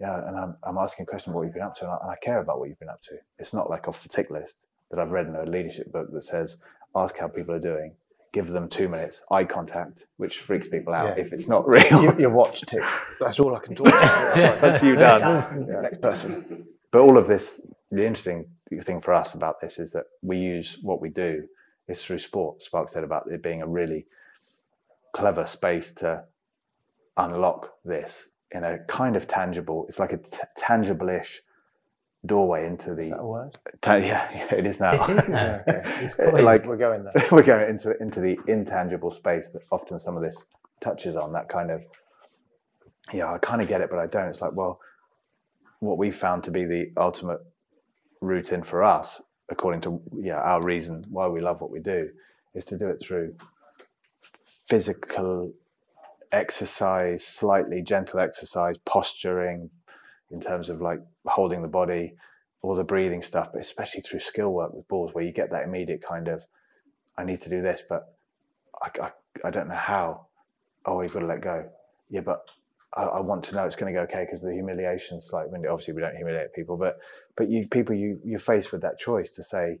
Yeah, and I'm, I'm asking a question what you've been up to, and I, and I care about what you've been up to. It's not like off the tick list that I've read in a leadership book that says, ask how people are doing, give them two minutes, eye contact, which freaks people out yeah. if it's not real. You, your watch tick. That's all I can talk about. That's you done. Yeah. Next person. But all of this, the interesting thing for us about this is that we use what we do is through sport. Spark said about it being a really clever space to unlock this in a kind of tangible, it's like a t- tangible-ish doorway into the. Is that a word? Ta- yeah, yeah, it is now. It is now. okay. It's like we're going there. we're going into into the intangible space that often some of this touches on. That kind of, yeah, I kind of get it, but I don't. It's like, well, what we found to be the ultimate route in for us, according to yeah our reason why we love what we do, is to do it through physical exercise, slightly gentle exercise, posturing in terms of like holding the body, all the breathing stuff, but especially through skill work with balls where you get that immediate kind of, I need to do this, but I, I, I don't know how. Oh, you've got to let go. Yeah, but I, I want to know it's going to go okay because the humiliation's like, obviously we don't humiliate people, but but you people you you're faced with that choice to say,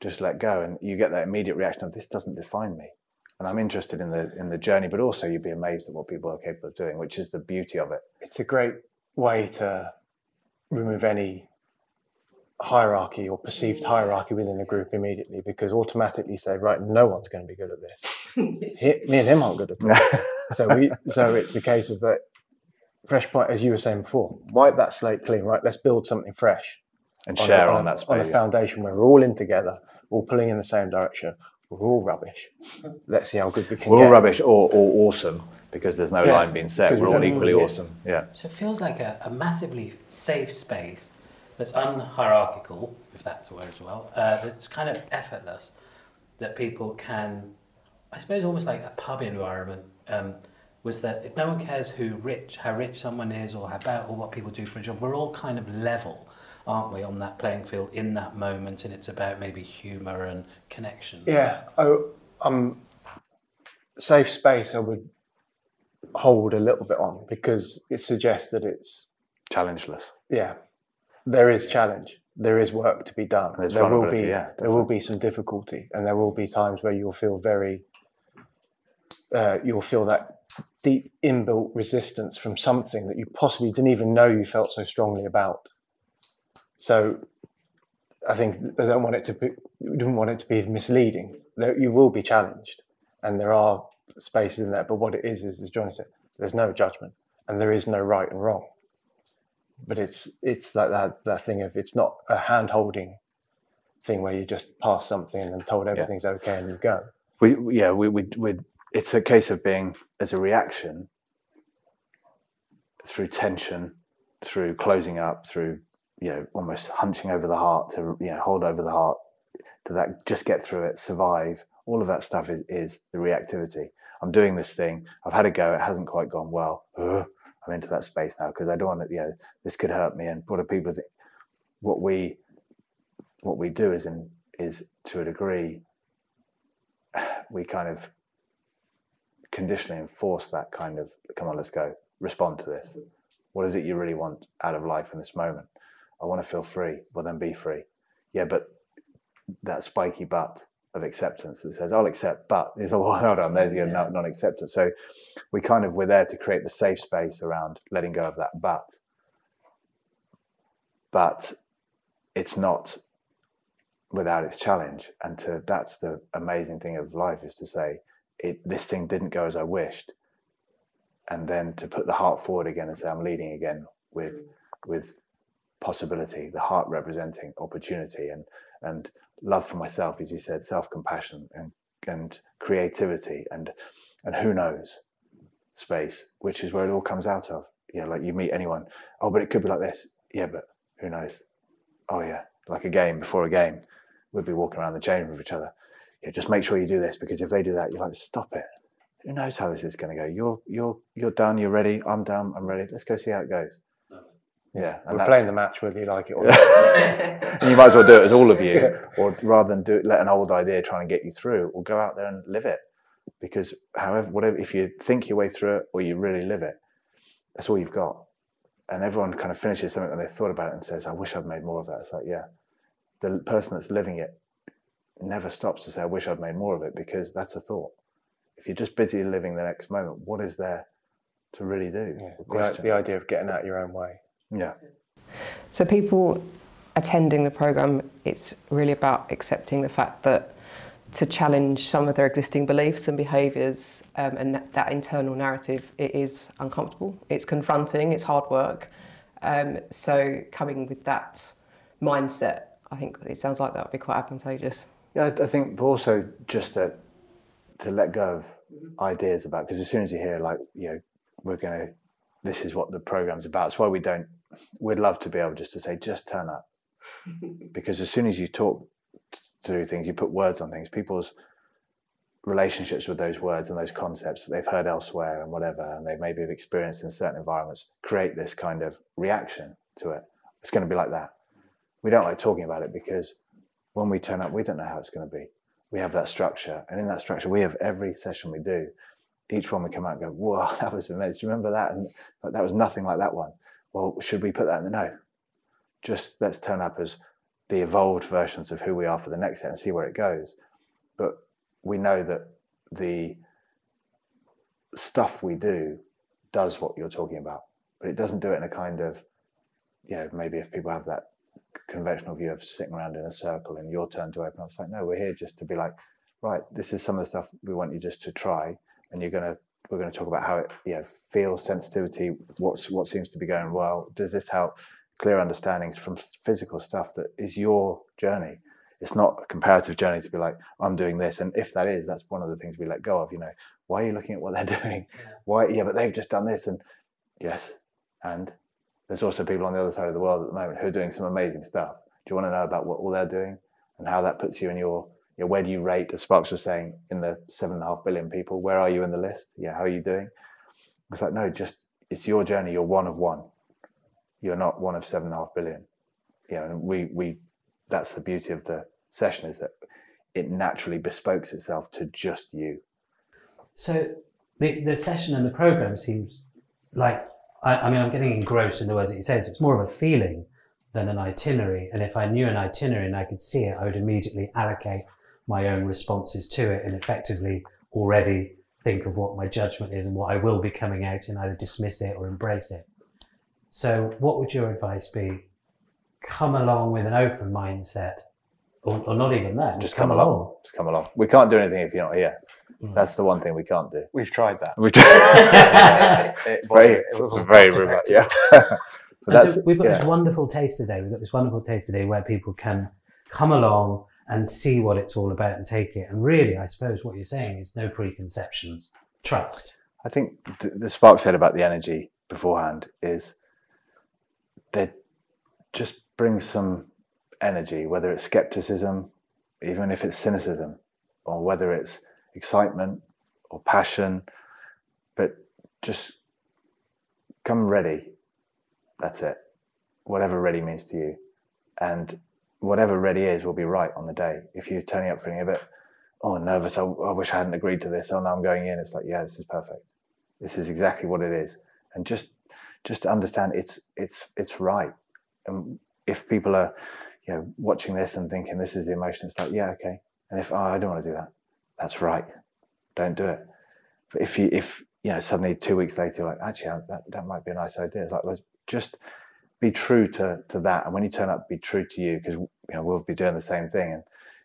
just let go, and you get that immediate reaction of this doesn't define me. And I'm interested in the in the journey, but also you'd be amazed at what people are capable of doing, which is the beauty of it. It's a great way to remove any hierarchy or perceived hierarchy within a group immediately because automatically say, right, no one's going to be good at this. He- me and him aren't good at it. so we so it's a case of that fresh point, as you were saying before, wipe that slate clean, right? Let's build something fresh. and on a- share on, on, a, that on a foundation where we're all in together, all pulling in the same direction. We're all rubbish. Let's see how good we can We're get. all rubbish or, or awesome because there's no Yeah, line being set. we We're all don't- equally yeah. awesome. Yeah. So it feels like a, a massively safe space that's unhierarchical, if that's a word as well, uh, that's kind of effortless, that people can, I suppose, almost like a pub environment. Um, was that no one cares who rich, how rich someone is, or how about, or what people do for a job. We're all kind of level, aren't we, on that playing field in that moment, and it's about maybe humour and connection. Yeah, I, um, safe space. I would hold a little bit on because it suggests that it's Challengeless. yeah, there is challenge. There is work to be done. There's there will be yeah, there will be some difficulty, and there will be times where you'll feel very uh, you'll feel that deep inbuilt resistance from something that you possibly didn't even know you felt so strongly about. So, I think I don't want it to be we don't want it to be misleading. There, you will be challenged, and there are spaces in there. But what it is is, as Jonny said, there's no judgment, and there is no right and wrong but it's it's like that that thing of it's not a hand holding thing where you just pass something and told everything's okay and you go. We, we- yeah, we, we, we, it's a case of being as a reaction through tension, through closing up, through, you know, almost hunching over the heart to, you know, hold over the heart, to that, just get through it, survive. All of that stuff is, is the reactivity. I'm doing this thing. I've had a go. It hasn't quite gone well. Ugh, I'm into that space now because I don't want to, you know, this could hurt me. And what do people think? What we, what we do is in, is to a degree, we kind of conditionally enforce that kind of come on let's go respond to this what is it you really want out of life in this moment i want to feel free well then be free yeah but that spiky butt of acceptance that says i'll accept but there's a well hold on there's your non- non-acceptance so we kind of we're there to create the safe space around letting go of that but. But it's not without its challenge. And to that's the amazing thing of life is to say it this thing didn't go as i wished. And then to put the heart forward again and say i'm leading again with with possibility the heart representing opportunity and and love for myself as you said self-compassion and and creativity and and who knows space which is where it all comes out of know like you meet anyone oh but it could be like this yeah but who knows oh yeah like a game before a game we'd be walking around the change room with each other. Yeah, just make sure you do this because if they do that, you're like, stop it. Who knows how this is going to go? You're you're you're done. You're ready. I'm done. I'm ready. Let's go see how it goes. Yeah, and We're playing the match whether you like it or not. and you might as well do it as all of you, or rather than do it, let an old idea try and get you through, or go out there and live it. Because however, whatever, if you think your way through it or you really live it, that's all you've got. And everyone kind of finishes something when they've thought about it and says, "I wish I'd made more of that." It's like, yeah, the person that's living it never stops to say, "I wish I'd made more of it," because that's a thought. If you're just busy living the next moment, what is there to really do? Yeah, the, the idea of getting out your own way. Yeah. So people attending the program, it's really about accepting the fact that to challenge some of their existing beliefs and behaviours um, and that- that internal narrative, it is uncomfortable. It's confronting. It's hard work. Um, so coming with that mindset, I think it sounds like that would be quite advantageous. Yeah, I- I think, but also just to to let go of ideas about because as soon as you hear like you know we're gonna this is what the program's about. That's why we don't. We'd love to be able just to say just turn up because as soon as you talk through things, you put words on things. People's relationships with those words and those concepts that they've heard elsewhere and whatever, and they maybe have experienced in certain environments, create this kind of reaction to it. It's going to be like that. We don't like talking about it because when we turn up, we don't know how it's going to be. We have that structure, and in that structure, we have every session we do. Each one we come out and go, "Whoa, that was amazing! Do you remember that?" And but that was nothing like that one. Well, should we put that in the no? Just let's turn up as the evolved versions of who we are for the next set and see where it goes. But we know that the stuff we do does what you're talking about, but it doesn't do it in a kind of, you know, maybe if people have that conventional view of sitting around in a circle and your turn to open up, it's like, no, we're here just to be like, right, this is some of the stuff we want you just to try, and you're gonna we're going to talk about how it you know feels sensitivity what's what seems to be going well. Does this help? Clear understandings from physical stuff that is your journey. It's not a comparative journey to be like i'm doing this and if that is that's one of the things we let go of you know. Why are you looking at what they're doing? Why yeah but they've just done this and yes and there's also people on the other side of the world at the moment who are doing some amazing stuff. Do you want to know about what all they're doing and how that puts you in your you know, where do you rate as sparks was saying in the seven and a half billion people where are you in the list yeah how are you doing it's like no just it's your journey you're one of one you're not one of seven and a half billion you know and we we that's the beauty of the session is that it naturally bespokes itself to just you. So the, the session and the program seems like, I, I mean, I'm getting engrossed in the words that you say. So it's more of a feeling than an itinerary. And if I knew an itinerary and I could see it, I would immediately allocate my own responses to it and effectively already think of what my judgment is and what I will be coming out and either dismiss it or embrace it. So, what would your advice be? Come along with an open mindset or, or not even that. Just, come, come along. along. Just come along. We can't do anything if you're not here. Mm. That's the one thing we can't do. We've tried that. We've tried. it, it, very, it very remote. Yeah. so we've got yeah. this wonderful taste today. We've got this wonderful taste today where people can come along and see what it's all about and take it. And really, I suppose what you're saying is no preconceptions, trust. I think the, the Spark said about the energy beforehand is that just bring some energy, whether it's skepticism, even if it's cynicism, or whether it's excitement or passion, but just come ready. That's it. Whatever ready means to you. And whatever ready is will be right on the day. If you're turning up feeling a bit, oh, nervous, I, I wish I hadn't agreed to this. Oh, now I'm going in. It's like, yeah, this is perfect. This is exactly what it is. And just, just to understand it's, it's, it's right. And if people are, you know, watching this and thinking this is the emotion, it's like, yeah, okay. And if oh, I don't want to do that, that's right. Don't do it. But if you, if you know, suddenly two weeks later, you're like, actually, that that might be a nice idea. It's like, let's just be true to to that. And when you turn up, be true to you because you know we'll be doing the same thing. And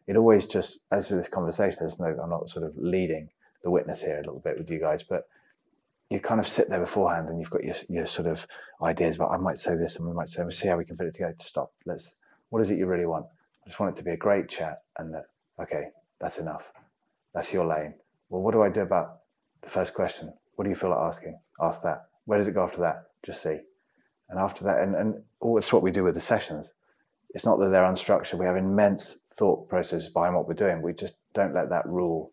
it always just, as for this conversation, there's no, I'm not sort of leading the witness here a little bit with you guys, but you kind of sit there beforehand and you've got your, your sort of ideas about I might say this and we might say we'll see how we can fit it together. To stop. Let's what is it you really want? I just want it to be a great chat and that, okay, that's enough. That's your lane. Well, what do I do about the first question? What do you feel like asking? Ask that. Where does it go after that? Just see. And after that, and, and all it's what we do with the sessions. It's not that they're unstructured. We have immense thought processes behind what we're doing. We just don't let that rule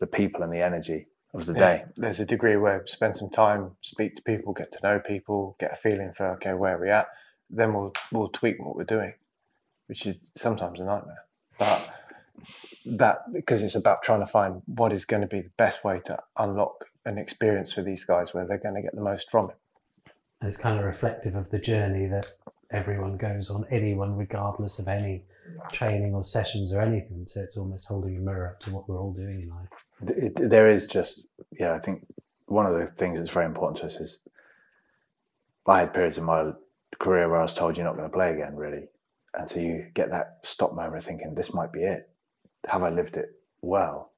the people and the energy of the yeah, day. There's a degree where we spend some time, speak to people, get to know people, get a feeling for okay, where are we at? Then we'll we'll tweak what we're doing which is sometimes a nightmare. But that because it's about trying to find what is going to be the best way to unlock an experience for these guys where they're going to get the most from it. And it's kind of reflective of the journey that everyone goes on, anyone, regardless of any training or sessions or anything. So it's almost holding a mirror up to what we're all doing in life. It, there is just, yeah, I think one of the things that's very important to us is I had periods in my career where I was told you're not going to play again, really. And so you get that stop moment of thinking, this might be it. Have I lived it well?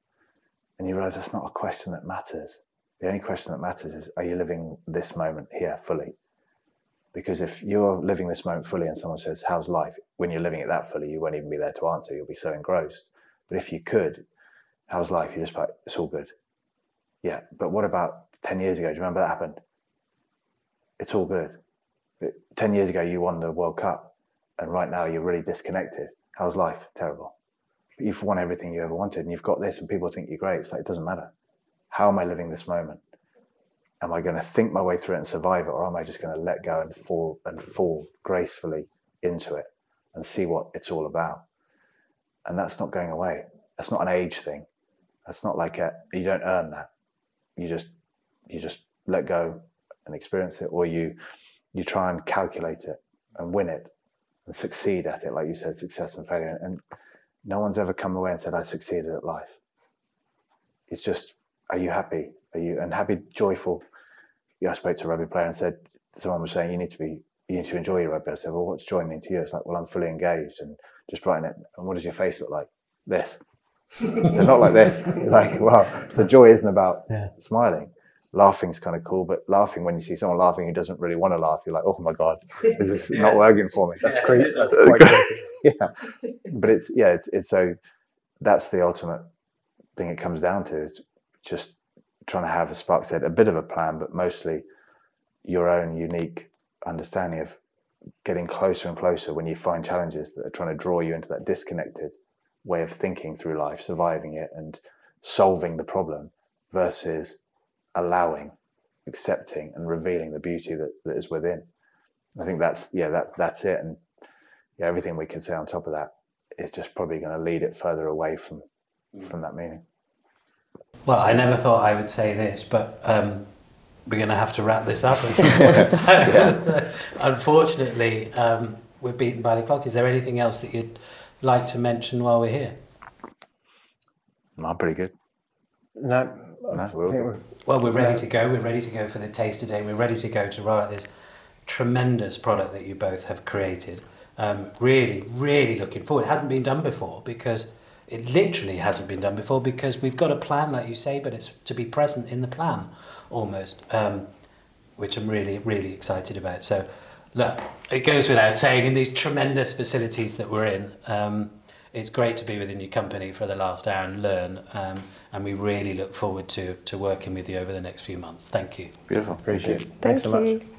And you realize that's not a question that matters. The only question that matters is, are you living this moment here fully? Because if you're living this moment fully and someone says, how's life? When you're living it that fully, you won't even be there to answer. You'll be so engrossed. But if you could, how's life? You're just like, it's all good. Yeah. But what about 10 years ago? Do you remember that happened? It's all good. But 10 years ago, you won the World Cup and right now you're really disconnected. How's life? Terrible. But you've won everything you ever wanted and you've got this and people think you're great. It's like, it doesn't matter. How am I living this moment? Am I going to think my way through it and survive it? Or am I just going to let go and fall and fall gracefully into it and see what it's all about? And that's not going away. That's not an age thing. That's not like a, you don't earn that. You just, you just let go and experience it or you, you try and calculate it and win it and succeed at it, like you said, success and failure. And no one's ever come away and said, I succeeded at life. it's just, are you happy? Are you and happy, joyful? Yeah, I spoke to a rugby player and said someone was saying you need to be you need to enjoy your rugby. I said, well, what's joy mean to you? It's like, well, I'm fully engaged and just writing it. And what does your face look like? This. so not like this. like, wow. So joy isn't about Yeah. smiling. Laughing's kind of cool, but laughing when you see someone laughing who doesn't really want to laugh, you're like, oh my god, this is not working for me. That's Yeah, great. this is- That's quite creepy. yeah, but it's yeah, it's it's so that's the ultimate thing it comes down to is just trying to have, as Spark said, a bit of a plan, but mostly your own unique understanding of getting closer and closer when you find challenges that are trying to draw you into that disconnected way of thinking through life, surviving it and solving the problem versus allowing, accepting and revealing the beauty that, that is within. I think that's yeah, that that's it. And yeah, everything we can say on top of that is just probably going to lead it further away from mm. from that meaning. Well, I never thought I would say this, but um, we're going to have to wrap this up. at. Unfortunately, um, we're beaten by the clock. Is there anything else that you'd like to mention while we're here? I'm pretty good. No, No, we're all think good. we're- Well, we're ready Yeah. to go. We're ready to go for the taste today. We're ready to go to roll out this tremendous product that you both have created. Um, really, really looking forward. It hasn't been done before because it literally hasn't been done before because we've got a plan, like you say, but it's to be present in the plan almost, um, which I'm really, really excited about. So, look, it goes without saying, in these tremendous facilities that we're in, um, it's great to be within your company for the last hour and learn. Um, and we really look forward to, to working with you over the next few months. Thank you. Beautiful. appreciate it. Thank Thanks so much. you.